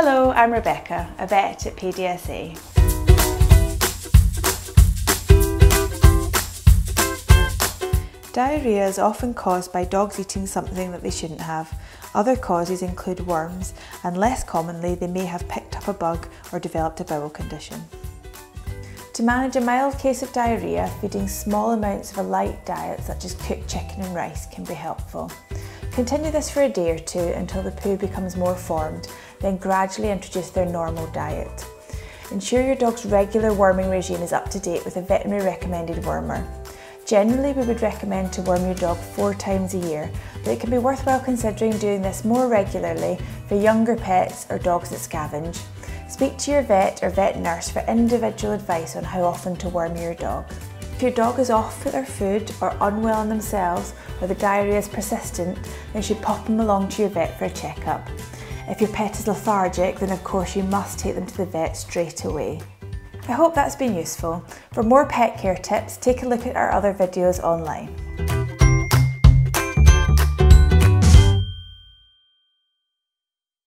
Hello, I'm Rebecca, a vet at PDSA. Diarrhea is often caused by dogs eating something that they shouldn't have. Other causes include worms, and less commonly, they may have picked up a bug or developed a bowel condition. To manage a mild case of diarrhea, feeding small amounts of a light diet such as cooked chicken and rice can be helpful. Continue this for a day or two until the poo becomes more formed, then gradually introduce their normal diet. Ensure your dog's regular worming regime is up to date with a veterinary recommended wormer. Generally, we would recommend to worm your dog four times a year, but it can be worthwhile considering doing this more regularly for younger pets or dogs that scavenge. Speak to your vet or vet nurse for individual advice on how often to worm your dog. If your dog is off with their food or unwell in themselves or the diarrhea is persistent, then you should pop them along to your vet for a checkup. If your pet is lethargic, then of course you must take them to the vet straight away. I hope that's been useful. For more pet care tips, take a look at our other videos online.